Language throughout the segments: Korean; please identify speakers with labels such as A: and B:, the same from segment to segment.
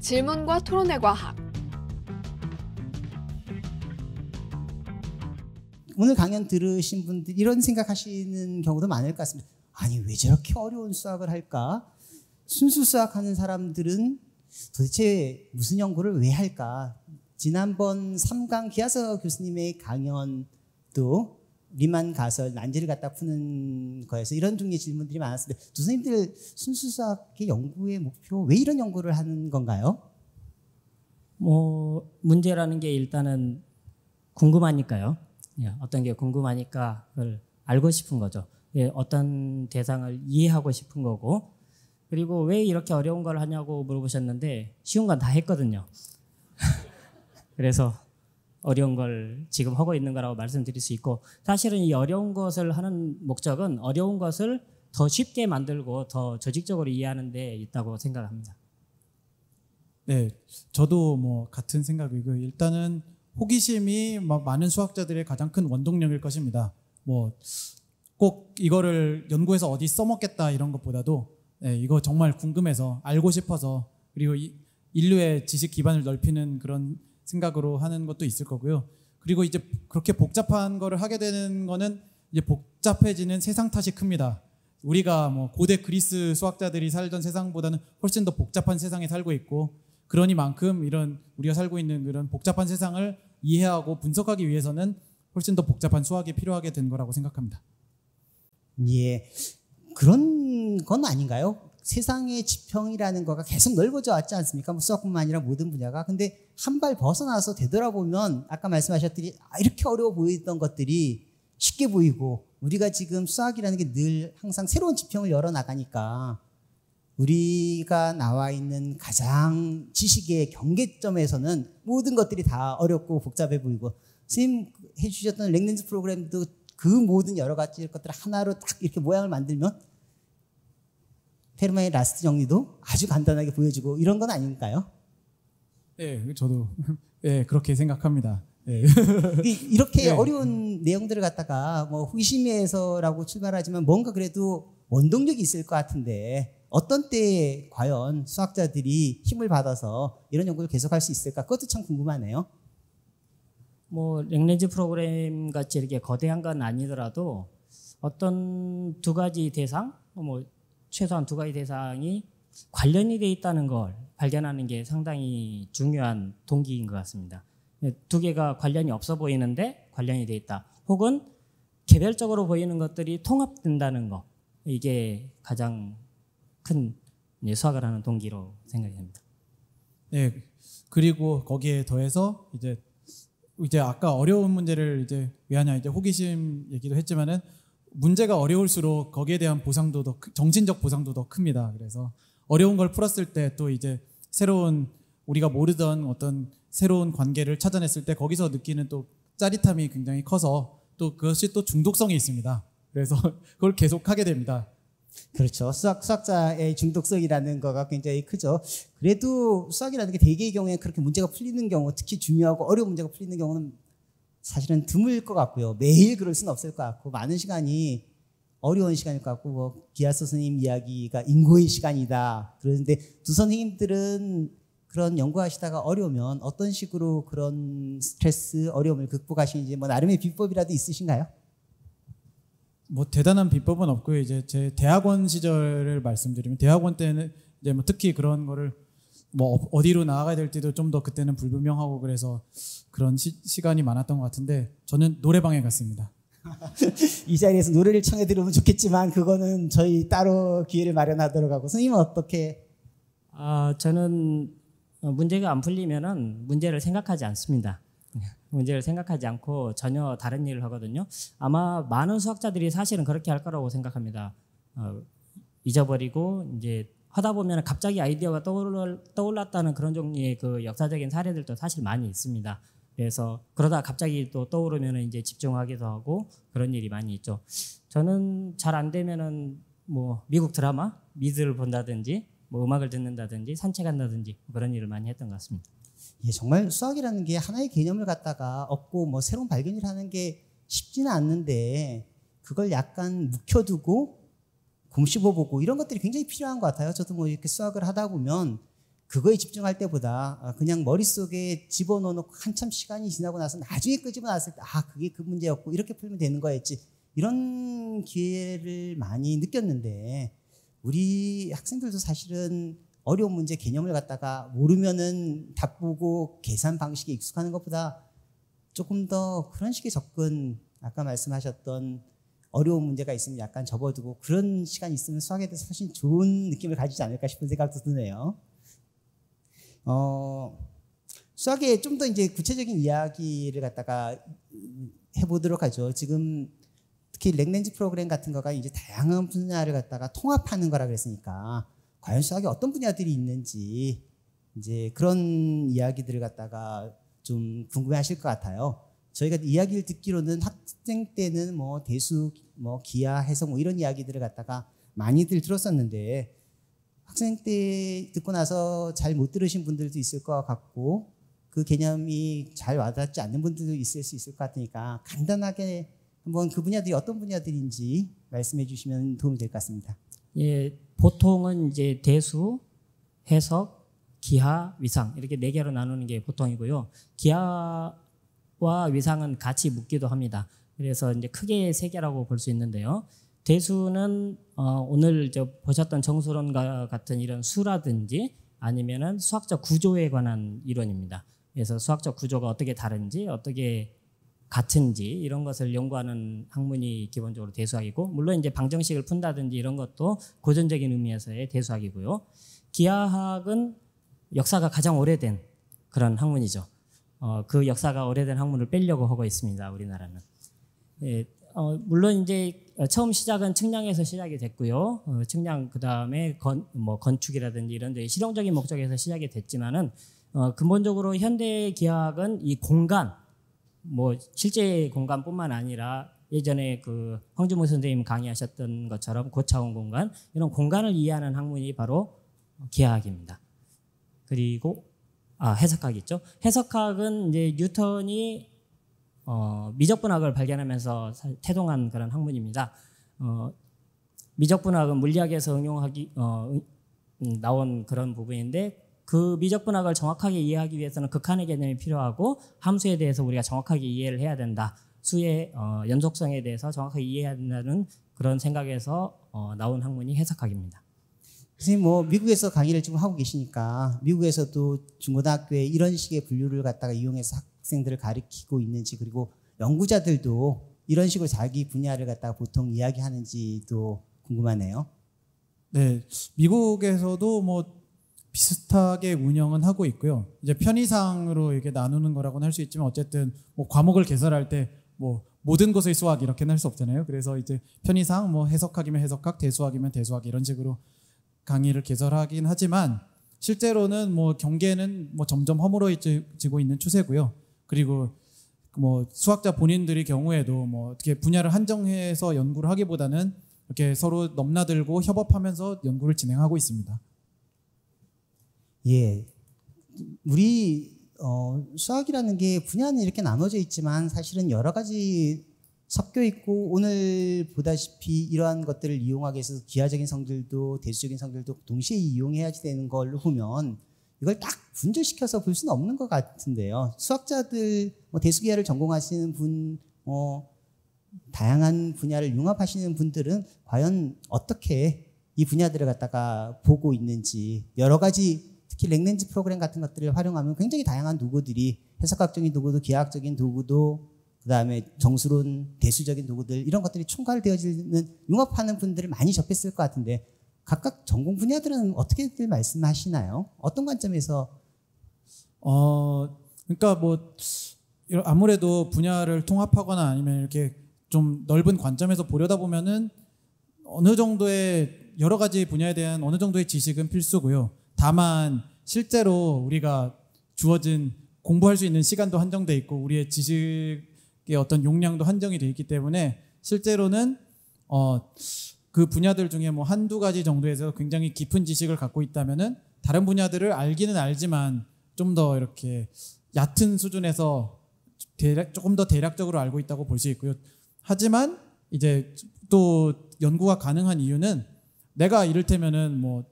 A: 질문과 토론의 과학.
B: 오늘 강연 들으신 분들 이런 생각하시는 경우도 많을 것 같습니다. 아니 왜 저렇게 어려운 수학을 할까? 순수 수학하는 사람들은 도대체 무슨 연구를 왜 할까? 지난번 3강 기하서 교수님의 강연도 리만 가설 난지를 갖다 푸는 거에서 이런 종류의 질문들이 많았습니다. 두 선생님들 순수 수학의 연구의 목표 왜 이런 연구를 하는 건가요?
C: 뭐 문제라는 게 일단은 궁금하니까요. 예, 어떤 게 궁금하니까 그걸 알고 싶은 거죠. 예, 어떤 대상을 이해하고 싶은 거고 그리고 왜 이렇게 어려운 걸 하냐고 물어보셨는데 쉬운 건 다 했거든요. 그래서 어려운 걸 지금 하고 있는 거라고 말씀드릴 수 있고 사실은 이 어려운 것을 하는 목적은 어려운 것을 더 쉽게 만들고 더 조직적으로 이해하는 데 있다고 생각합니다.
D: 네, 저도 뭐 같은 생각이고 일단은 호기심이 많은 수학자들의 가장 큰 원동력일 것입니다. 뭐 꼭 이거를 연구해서 어디 써먹겠다 이런 것보다도 네, 이거 정말 궁금해서 알고 싶어서 그리고 인류의 지식 기반을 넓히는 그런 생각으로 하는 것도 있을 거고요. 그리고 이제 그렇게 복잡한 거를 하게 되는 거는 이제 복잡해지는 세상 탓이 큽니다. 우리가 뭐 고대 그리스 수학자들이 살던 세상보다는 훨씬 더 복잡한 세상에 살고 있고 그러니만큼 이런 우리가 살고 있는 그런 복잡한 세상을 이해하고 분석하기 위해서는 훨씬 더 복잡한 수학이 필요하게 된 거라고 생각합니다.
B: 예. 그런 건 아닌가요? 세상의 지평이라는 거가 계속 넓어져 왔지 않습니까? 뭐 수학뿐만 아니라 모든 분야가. 근데 한 발 벗어나서 되돌아보면 아까 말씀하셨더니 아, 이렇게 어려워 보이던 것들이 쉽게 보이고 우리가 지금 수학이라는 게 늘 항상 새로운 지평을 열어 나가니까 우리가 나와 있는 가장 지식의 경계점에서는 모든 것들이 다 어렵고 복잡해 보이고 선생님 해주셨던 랭글랜즈 프로그램도 그 모든 여러 가지 것들을 하나로 딱 이렇게 모양을 만들면 페르마의 last 정리도 아주 간단하게 보여주고 이런 건 아닐까요?
D: 네, 저도 네, 그렇게 생각합니다. 네.
B: 이렇게 네. 어려운 내용들을 갖다가 뭐 호기심에서라고 출발하지만 뭔가 그래도 원동력이 있을 것 같은데 어떤 때에 과연 수학자들이 힘을 받아서 이런 연구를 계속할 수 있을까? 그것도 참 궁금하네요.
C: 뭐 랭렌즈 프로그램 같이 이렇게 거대한 건 아니더라도 어떤 두 가지 대상, 뭐 최소한 두 가지 대상이 관련이 돼 있다는 걸 발견하는 게 상당히 중요한 동기인 것 같습니다. 두 개가 관련이 없어 보이는데 관련이 돼 있다. 혹은 개별적으로 보이는 것들이 통합된다는 거. 이게 가장 큰 수학을 하는 동기로 생각이 됩니다.
D: 네. 그리고 거기에 더해서 이제 이제 아까 어려운 문제를 이제 왜 하냐 이제 호기심 얘기도 했지만은 문제가 어려울수록 거기에 대한 보상도 더 정신적 보상도 더 큽니다. 그래서 어려운 걸 풀었을 때 또 이제 새로운 우리가 모르던 어떤 새로운 관계를 찾아냈을 때 거기서 느끼는 또 짜릿함이 굉장히 커서 또 그것이 또 중독성이 있습니다. 그래서 그걸 계속 하게 됩니다.
B: 그렇죠. 수학, 수학자의 중독성이라는 거가 굉장히 크죠. 그래도 수학이라는 게 대개의 경우에 그렇게 문제가 풀리는 경우, 특히 중요하고 어려운 문제가 풀리는 경우는 사실은 드물 것 같고요. 매일 그럴 수는 없을 것 같고, 많은 시간이 어려운 시간일 것 같고, 뭐, 기아스 선생님 이야기가 인고의 시간이다. 그러는데 두 선생님들은 그런 연구하시다가 어려우면 어떤 식으로 그런 스트레스, 어려움을 극복하시는지 뭐 나름의 비법이라도 있으신가요?
D: 뭐 대단한 비법은 없고요. 이제 제 대학원 시절을 말씀드리면 대학원 때는 이제 뭐 특히 그런 거를 뭐 어디로 나아가야 될지도 좀 더 그때는 불분명하고 그래서 그런 시, 간이 많았던 것 같은데 저는 노래방에 갔습니다.
B: 이 자리에서 노래를 청해 들으면 좋겠지만 그거는 저희 따로 기회를 마련하도록 하고 선생님은 어떻게?
C: 아 저는 문제가 안 풀리면은 문제를 생각하지 않습니다. 문제를 생각하지 않고 전혀 다른 일을 하거든요. 아마 많은 수학자들이 사실은 그렇게 할 거라고 생각합니다. 어, 잊어버리고 이제 하다 보면 갑자기 아이디어가 떠올, 떠올랐다는 그런 종류의 그 역사적인 사례들도 사실 많이 있습니다. 그래서 그러다 갑자기 또 떠오르면 이제 집중하기도 하고 그런 일이 많이 있죠. 저는 잘 안 되면은 뭐 미국 드라마 미드를 본다든지 뭐 음악을 듣는다든지 산책한다든지 그런 일을 많이 했던 것 같습니다.
B: 예, 정말 수학이라는 게 하나의 개념을 갖다가 얻고 뭐 새로운 발견을 하는 게 쉽지는 않는데 그걸 약간 묵혀두고 곰씹어보고 이런 것들이 굉장히 필요한 것 같아요. 저도 뭐 이렇게 수학을 하다 보면 그거에 집중할 때보다 아, 그냥 머릿속에 집어넣어놓고 한참 시간이 지나고 나서 나중에 끄집어 놨을 때 아 그게 그 문제였고 이렇게 풀면 되는 거였지 이런 기회를 많이 느꼈는데 우리 학생들도 사실은 어려운 문제 개념을 갖다가 모르면은 답 보고 계산 방식에 익숙하는 것보다 조금 더 그런 식의 접근 아까 말씀하셨던 어려운 문제가 있으면 약간 접어두고 그런 시간이 있으면 수학에 대해서 훨씬 좋은 느낌을 가지지 않을까 싶은 생각도 드네요. 어, 수학의 좀더 이제 구체적인 이야기를 갖다가 해보도록 하죠. 지금 특히 랭렌즈 프로그램 같은 거가 이제 다양한 분야를 갖다가 통합하는 거라 그랬으니까 과연 수학에 어떤 분야들이 있는지 이제 그런 이야기들을 갖다가 좀 궁금해 하실 것 같아요. 저희가 이야기를 듣기로는 학생 때는 뭐 대수, 뭐 기하, 해석 뭐 이런 이야기들을 갖다가 많이들 들었었는데 학생 때 듣고 나서 잘 못 들으신 분들도 있을 것 같고 그 개념이 잘 와닿지 않는 분들도 있을 수 있을 것 같으니까 간단하게 한번 그 분야들이 어떤 분야들인지 말씀해 주시면 도움이 될 것 같습니다.
C: 예, 보통은 이제 대수, 해석, 기하, 위상 이렇게 네 개로 나누는 게 보통이고요. 기하 와 위상은 같이 묶기도 합니다. 그래서 이제 크게 세 개라고 볼 수 있는데요. 대수는 어, 오늘 저 보셨던 정수론과 같은 이런 수라든지 아니면은 수학적 구조에 관한 이론입니다. 그래서 수학적 구조가 어떻게 다른지 어떻게 같은지 이런 것을 연구하는 학문이 기본적으로 대수학이고 물론 이제 방정식을 푼다든지 이런 것도 고전적인 의미에서의 대수학이고요. 기하학은 역사가 가장 오래된 그런 학문이죠. 어, 그 역사가 오래된 학문을 빼려고 하고 있습니다. 우리나라는. 예, 어, 물론 이제 처음 시작은 측량에서 시작이 됐고요. 어, 측량 그 다음에 건, 뭐 건축이라든지 이런 데 실용적인 목적에서 시작이 됐지만은 어, 근본적으로 현대 기하학은 이 공간 뭐 실제 공간뿐만 아니라 예전에 그 황주무 선생님 강의하셨던 것처럼 고차원 공간 이런 공간을 이해하는 학문이 바로 기하학입니다. 그리고 아 해석학 있죠. 해석학은 이제 뉴턴이 어, 미적분학을 발견하면서 태동한 그런 학문입니다. 어, 미적분학은 물리학에서 응용하기 어, 음, 나온 그런 부분인데 그 미적분학을 정확하게 이해하기 위해서는 극한의 개념이 필요하고 함수에 대해서 우리가 정확하게 이해를 해야 된다. 수의 어, 연속성에 대해서 정확하게 이해해야 된다는 그런 생각에서 어, 나온 학문이 해석학입니다.
B: 선생님 뭐 미국에서 강의를 지금 하고 계시니까 미국에서도 중고등학교에 이런 식의 분류를 갖다가 이용해서 학생들을 가르치고 있는지 그리고 연구자들도 이런 식으로 자기 분야를 갖다가 보통 이야기하는지도 궁금하네요.
D: 네, 미국에서도 뭐 비슷하게 운영은 하고 있고요. 이제 편의상으로 이렇게 나누는 거라고는 할 수 있지만 어쨌든 뭐 과목을 개설할 때 뭐 모든 것의 수학 이렇게는 할 수 없잖아요. 그래서 이제 편의상 뭐 해석학이면 해석학, 대수학이면 대수학 이런 식으로 강의를 개설하긴 하지만 실제로는 뭐 경계는 뭐 점점 허물어지고 있는 추세고요. 그리고 뭐 수학자 본인들의 경우에도 뭐 어떻게 분야를 한정해서 연구를 하기보다는 이렇게 서로 넘나들고 협업하면서 연구를 진행하고 있습니다.
B: 예. 우리 어, 수학이라는 게 분야는 이렇게 나눠져 있지만 사실은 여러 가지 섞여 있고 오늘 보다시피 이러한 것들을 이용하기 위해서 기하적인 성질도 대수적인 성질도 동시에 이용해야지 되는 걸로 보면 이걸 딱 분절시켜서 볼 수는 없는 것 같은데요. 수학자들 뭐 대수기하를 전공하시는 분, 뭐 다양한 분야를 융합하시는 분들은 과연 어떻게 이 분야들을 갖다가 보고 있는지 여러 가지 특히 랭렌즈 프로그램 같은 것들을 활용하면 굉장히 다양한 도구들이 해석학적인 도구도 기하학적인 도구도 그 다음에 정수론 대수적인 도구들 이런 것들이 총괄되어지는 융합하는 분들을 많이 접했을 것 같은데 각각 전공 분야들은 어떻게들 말씀하시나요? 어떤 관점에서
D: 어 그러니까 뭐 아무래도 분야를 통합하거나 아니면 이렇게 좀 넓은 관점에서 보려다 보면은 어느 정도의 여러 가지 분야에 대한 어느 정도의 지식은 필수고요. 다만 실제로 우리가 주어진 공부할 수 있는 시간도 한정돼 있고 우리의 지식의 어떤 용량도 한정이 돼 있기 때문에 실제로는 어, 그 분야들 중에 뭐 한두 가지 정도에서 굉장히 깊은 지식을 갖고 있다면은 다른 분야들을 알기는 알지만 좀 더 이렇게 얕은 수준에서 대략, 조금 더 대략적으로 알고 있다고 볼 수 있고요. 하지만 이제 또 연구가 가능한 이유는 내가 이를테면은 뭐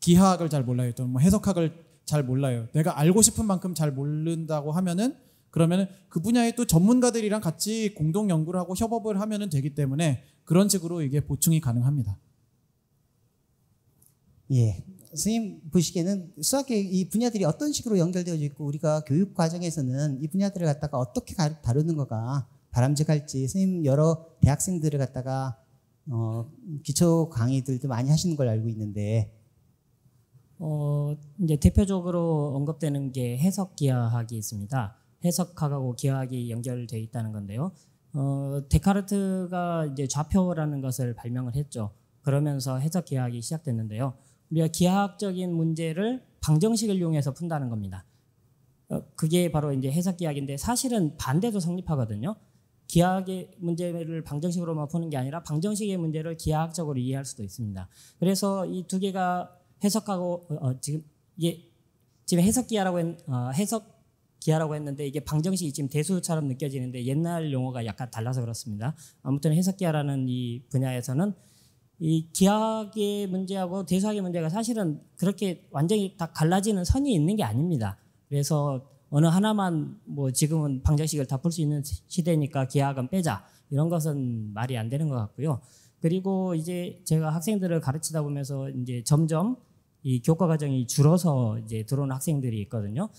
D: 기하학을 잘 몰라요. 또뭐 해석학을 잘 몰라요. 내가 알고 싶은 만큼 잘 모른다고 하면은 그러면은 그 분야의 또 전문가들이랑 같이 공동 연구를 하고 협업을 하면은 되기 때문에 그런 식으로 이게 보충이 가능합니다.
B: 예. 선생님 보시기에는 수학의 이 분야들이 어떤 식으로 연결되어 있고 우리가 교육 과정에서는 이 분야들을 갖다가 어떻게 다루는 거가 바람직할지 선생님 여러 대학생들을 갖다가 어, 기초 강의들도 많이 하시는 걸 알고 있는데
C: 어, 이제 대표적으로 언급되는 게 해석 기하학이 있습니다. 해석학하고 기하학이 연결되어 있다는 건데요. 어, 데카르트가 이제 좌표라는 것을 발명을 했죠. 그러면서 해석 기하학이 시작됐는데요. 우리가 기하학적인 문제를 방정식을 이용해서 푼다는 겁니다. 어, 그게 바로 이제 해석 기하학인데 사실은 반대도 성립하거든요. 기하학의 문제를 방정식으로만 푸는 게 아니라 방정식의 문제를 기하학적으로 이해할 수도 있습니다. 그래서 이 두 개가 해석하고 어, 어, 지금 이게 지금 해석 기하라고 했, 어, 해석 기하라고 했는데 이게 방정식이 지금 대수처럼 느껴지는데 옛날 용어가 약간 달라서 그렇습니다. 아무튼 해석 기하라는 이 분야에서는 이 기하학의 문제하고 대수학의 문제가 사실은 그렇게 완전히 다 갈라지는 선이 있는 게 아닙니다. 그래서 어느 하나만 뭐 지금은 방정식을 다 풀 수 있는 시대니까 기하학은 빼자 이런 것은 말이 안 되는 것 같고요. 그리고 이제 제가 학생들을 가르치다 보면서 이제 점점 이 교과 과정이 줄어서 이제 들어오는 학생들이 있거든요.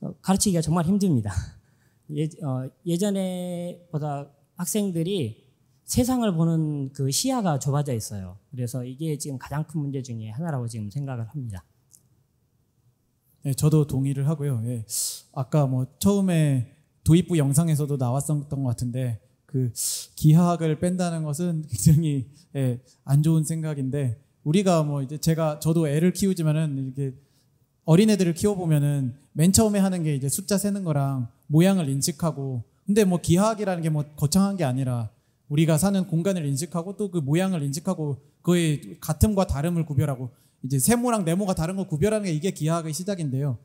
C: 어, 가르치기가 정말 힘듭니다. 예, 어, 예전에보다 학생들이 세상을 보는 그 시야가 좁아져 있어요. 그래서 이게 지금 가장 큰 문제 중에 하나라고 지금 생각을 합니다.
D: 네, 저도 동의를 하고요. 예. 아까 뭐 처음에 도입부 영상에서도 나왔었던 것 같은데 그 기하학을 뺀다는 것은 굉장히 예, 안 좋은 생각인데 우리가 뭐 이제 제가 저도 애를 키우지만은 이렇게 어린애들을 키워보면은 맨 처음에 하는 게 이제 숫자 세는 거랑 모양을 인식하고 근데 뭐 기하학이라는 게 뭐 거창한 게 아니라 우리가 사는 공간을 인식하고 또 그 모양을 인식하고 그의 같음과 다름을 구별하고 이제 세모랑 네모가 다른 걸 구별하는 게 이게 기하학의 시작인데요.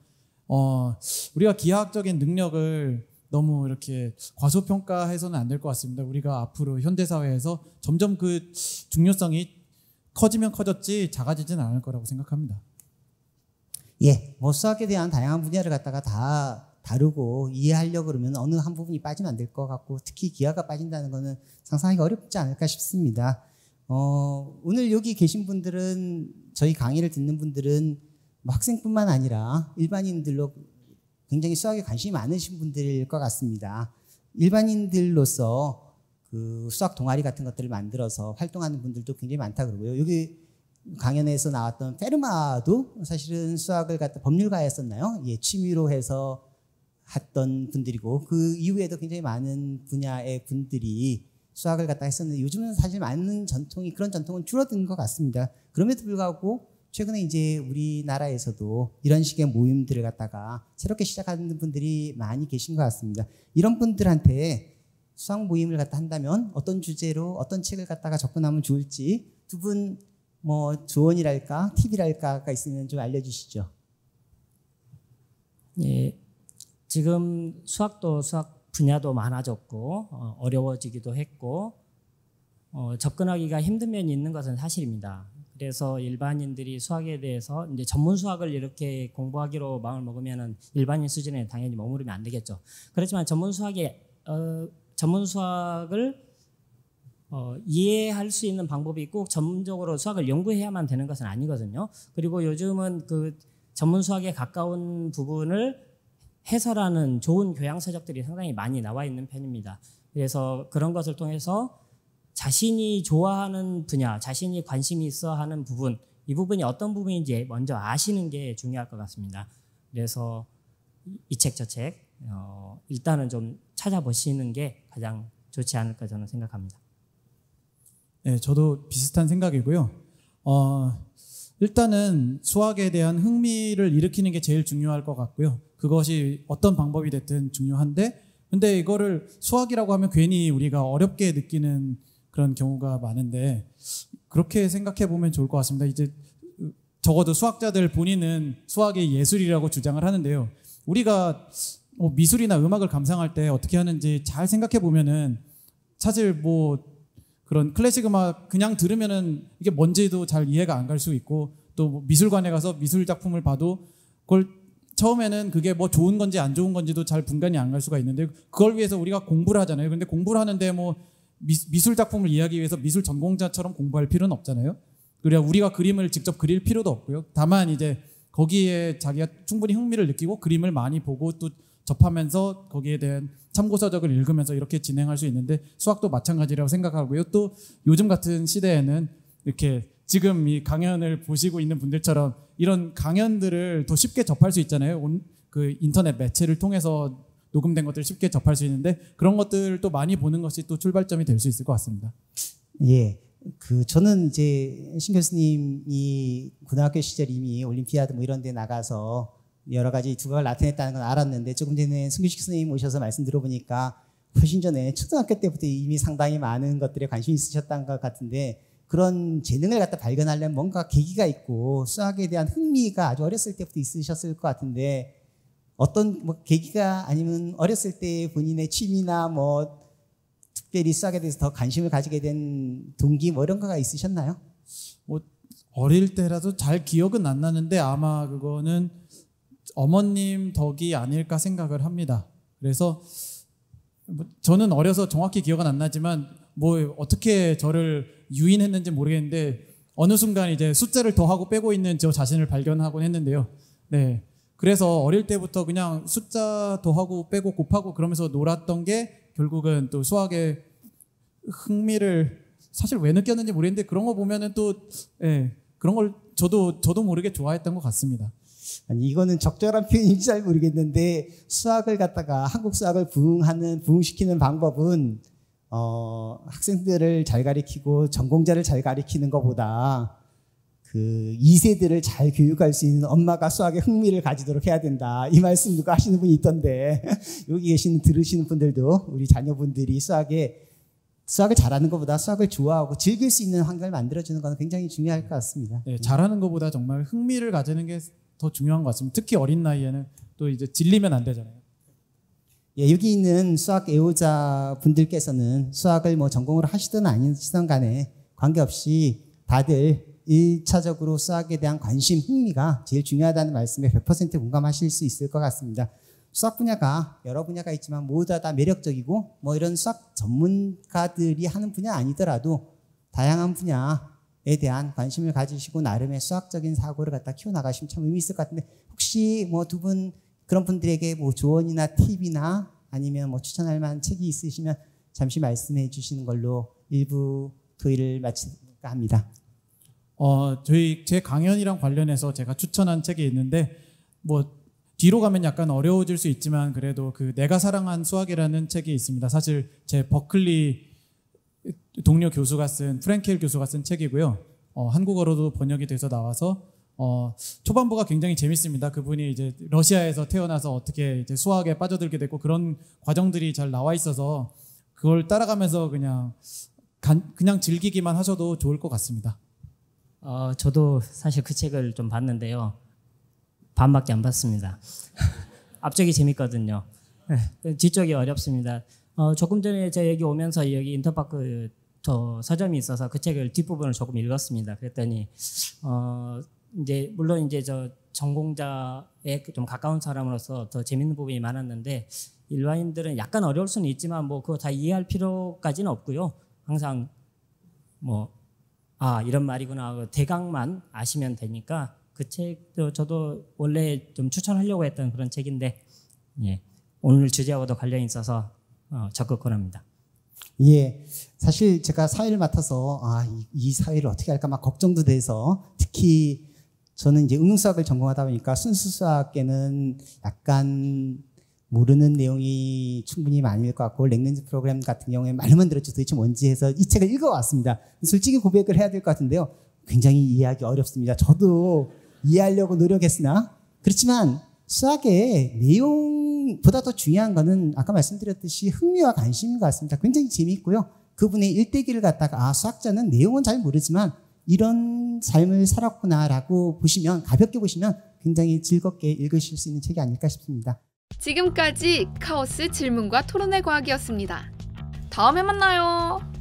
D: 어, 우리가 기하학적인 능력을 너무 이렇게 과소평가해서는 안 될 것 같습니다. 우리가 앞으로 현대사회에서 점점 그 중요성이 커지면 커졌지 작아지지는 않을 거라고 생각합니다.
B: 예, 뭐 수학에 대한 다양한 분야를 갖다가 다 다루고 이해하려고 그러면 어느 한 부분이 빠지면 안 될 것 같고 특히 기하가 빠진다는 것은 상상하기 어렵지 않을까 싶습니다. 어, 오늘 여기 계신 분들은 저희 강의를 듣는 분들은 뭐 학생뿐만 아니라 일반인들로 굉장히 수학에 관심이 많으신 분들일 것 같습니다. 일반인들로서 그 수학 동아리 같은 것들을 만들어서 활동하는 분들도 굉장히 많다 그러고요. 여기 강연에서 나왔던 페르마도 사실은 수학을 갖다 법률가였었나요? 예, 취미로 해서 했던 분들이고 그 이후에도 굉장히 많은 분야의 분들이 수학을 갖다 했었는데 요즘은 사실 많은 전통이 그런 전통은 줄어든 것 같습니다. 그럼에도 불구하고 최근에 이제 우리나라에서도 이런 식의 모임들을 갖다가 새롭게 시작하는 분들이 많이 계신 것 같습니다. 이런 분들한테 수학 모임을 갖다 한다면 어떤 주제로 어떤 책을 갖다가 접근하면 좋을지 두분 뭐 조언이랄까 팁이랄까가 있으면 좀 알려주시죠.
C: 예, 지금 수학도 수학 분야도 많아졌고 어, 어려워지기도 했고 어, 접근하기가 힘든 면이 있는 것은 사실입니다. 그래서 일반인들이 수학에 대해서 이제 전문 수학을 이렇게 공부하기로 마음을 먹으면은 일반인 수준에 당연히 머무르면 안 되겠죠. 그렇지만 전문 수학에 어, 전문 수학을 어, 이해할 수 있는 방법이 꼭 전문적으로 수학을 연구해야만 되는 것은 아니거든요. 그리고 요즘은 그 전문 수학에 가까운 부분을 해설하는 좋은 교양 서적들이 상당히 많이 나와 있는 편입니다. 그래서 그런 것을 통해서 자신이 좋아하는 분야, 자신이 관심이 있어 하는 부분, 이 부분이 어떤 부분인지 먼저 아시는 게 중요할 것 같습니다. 그래서 이 책 저 책, 어, 일단은 좀 찾아보시는 게 가장 좋지 않을까 저는 생각합니다.
D: 네, 저도 비슷한 생각이고요. 어, 일단은 수학에 대한 흥미를 일으키는 게 제일 중요할 것 같고요. 그것이 어떤 방법이 됐든 중요한데, 근데 이거를 수학이라고 하면 괜히 우리가 어렵게 느끼는 그런 경우가 많은데 그렇게 생각해 보면 좋을 것 같습니다. 이제 적어도 수학자들 본인은 수학의 예술이라고 주장을 하는데요. 우리가 뭐 미술이나 음악을 감상할 때 어떻게 하는지 잘 생각해 보면은 사실 뭐 그런 클래식 음악 그냥 들으면은 이게 뭔지도 잘 이해가 안 갈 수 있고 또뭐 미술관에 가서 미술 작품을 봐도 그걸 처음에는 그게 뭐 좋은 건지 안 좋은 건지도 잘 분간이 안 갈 수가 있는데 그걸 위해서 우리가 공부를 하잖아요. 근데 공부를 하는데 뭐 미, 술 작품을 이해하기 위해서 미술 전공자처럼 공부할 필요는 없잖아요. 그래 우리가 그림을 직접 그릴 필요도 없고요. 다만 이제 거기에 자기가 충분히 흥미를 느끼고 그림을 많이 보고 또 접하면서 거기에 대한 참고서적을 읽으면서 이렇게 진행할 수 있는데 수학도 마찬가지라고 생각하고요. 또 요즘 같은 시대에는 이렇게 지금 이 강연을 보시고 있는 분들처럼 이런 강연들을 더 쉽게 접할 수 있잖아요. 그 인터넷 매체를 통해서 녹음된 것들을 쉽게 접할 수 있는데 그런 것들을 또 많이 보는 것이 또 출발점이 될 수 있을 것 같습니다.
B: 예. 그 저는 이제 신 교수님이 고등학교 시절 이미 올림피아드 뭐 이런 데 나가서 여러 가지 두각을 나타냈다는 건 알았는데 조금 전에 승규식 선생님 오셔서 말씀 들어보니까 훨씬 전에 초등학교 때부터 이미 상당히 많은 것들에 관심이 있으셨던 것 같은데 그런 재능을 갖다 발견하려면 뭔가 계기가 있고 수학에 대한 흥미가 아주 어렸을 때부터 있으셨을 것 같은데 어떤 뭐 계기가 아니면 어렸을 때 본인의 취미나 뭐 특별히 수학에 대해서 더 관심을 가지게 된 동기 뭐 이런 거가 있으셨나요?
D: 뭐 어릴 때라도 잘 기억은 안 나는데 아마 그거는 어머님 덕이 아닐까 생각을 합니다. 그래서 뭐 저는 어려서 정확히 기억은 안 나지만 뭐 어떻게 저를 유인했는지 모르겠는데 어느 순간 이제 숫자를 더하고 빼고 있는 저 자신을 발견하곤 했는데요. 네. 그래서 어릴 때부터 그냥 숫자 더하고 빼고 곱하고 그러면서 놀았던 게 결국은 또 수학에 흥미를 사실 왜 느꼈는지 모르겠는데 그런 거 보면은 또 예, 그런 걸 저도 저도 모르게 좋아했던 것 같습니다.
B: 아니 이거는 적절한 표현인지 잘 모르겠는데 수학을 갖다가 한국 수학을 부흥하는 부흥시키는 방법은 어, 학생들을 잘 가리키고 전공자를 잘 가리키는 것보다 그 2세들을 잘 교육할 수 있는 엄마가 수학에 흥미를 가지도록 해야 된다. 이 말씀 누가 하시는 분이 있던데 여기 계시는 들으시는 분들도 우리 자녀분들이 수학에 수학을 잘하는 것보다 수학을 좋아하고 즐길 수 있는 환경을 만들어주는 것은 굉장히 중요할 것 같습니다.
D: 네, 잘하는 것보다 정말 흥미를 가지는 게 더 중요한 것 같습니다. 특히 어린 나이에는 또 이제 질리면 안 되잖아요.
B: 예, 여기 있는 수학 애호자 분들께서는 수학을 뭐 전공으로 하시든 아니시든 간에 관계없이 다들 1차적으로 수학에 대한 관심, 흥미가 제일 중요하다는 말씀에 100% 공감하실 수 있을 것 같습니다. 수학 분야가 여러 분야가 있지만 모두 다 매력적이고 뭐 이런 수학 전문가들이 하는 분야 아니더라도 다양한 분야에 대한 관심을 가지시고 나름의 수학적인 사고를 갖다 키워나가시면 참 의미 있을 것 같은데 혹시 뭐 두 분 그런 분들에게 뭐 조언이나 팁이나 아니면 뭐 추천할 만한 책이 있으시면 잠시 말씀해 주시는 걸로 일부 토의를 마칠까 합니다.
D: 어, 저희 제 강연이랑 관련해서 제가 추천한 책이 있는데 뭐 뒤로 가면 약간 어려워질 수 있지만 그래도 그 내가 사랑한 수학이라는 책이 있습니다. 사실 제 버클리 동료 교수가 쓴 프랭켈 교수가 쓴 책이고요. 어, 한국어로도 번역이 돼서 나와서 어, 초반부가 굉장히 재밌습니다. 그분이 이제 러시아에서 태어나서 어떻게 이제 수학에 빠져들게 됐고 그런 과정들이 잘 나와 있어서 그걸 따라가면서 그냥 간, 그냥 즐기기만 하셔도 좋을 것 같습니다.
C: 어, 저도 사실 그 책을 좀 봤는데요. 반밖에 안 봤습니다. 앞쪽이 재밌거든요. 네, 뒤쪽이 어렵습니다. 어, 조금 전에 제 여기 오면서 여기 인터파크 저 서점이 있어서 그 책을 뒷부분을 조금 읽었습니다. 그랬더니 어, 이제 물론 이제 저 전공자에 좀 가까운 사람으로서 더 재밌는 부분이 많았는데 일반인들은 약간 어려울 수는 있지만 뭐 그거 다 이해할 필요까지는 없고요. 항상 뭐 아 이런 말이구나 대강만 아시면 되니까 그 책도 저도 원래 좀 추천하려고 했던 그런 책인데 예, 오늘 주제하고도 관련이 있어서 어, 적극 권합니다.
B: 예, 사실 제가 사회를 맡아서 아, 이, 이 사회를 어떻게 할까 막 걱정도 돼서 특히 저는 이제 응용수학을 전공하다 보니까 순수수학계는 약간 모르는 내용이 충분히 많을 것 같고 랭렌즈 프로그램 같은 경우에 말만 들었죠 도대체 뭔지 해서 이 책을 읽어왔습니다. 솔직히 고백을 해야 될 것 같은데요. 굉장히 이해하기 어렵습니다. 저도 이해하려고 노력했으나 그렇지만 수학의 내용 보다 더 중요한 것은 아까 말씀드렸듯이 흥미와 관심인 것 같습니다. 굉장히 재미있고요. 그분의 일대기를 갖다가 아 수학자는 내용은 잘 모르지만 이런 삶을 살았구나라고 보시면 가볍게 보시면 굉장히 즐겁게 읽으실 수 있는 책이 아닐까 싶습니다.
A: 지금까지 카오스 질문과 토론의 과학이었습니다. 다음에 만나요.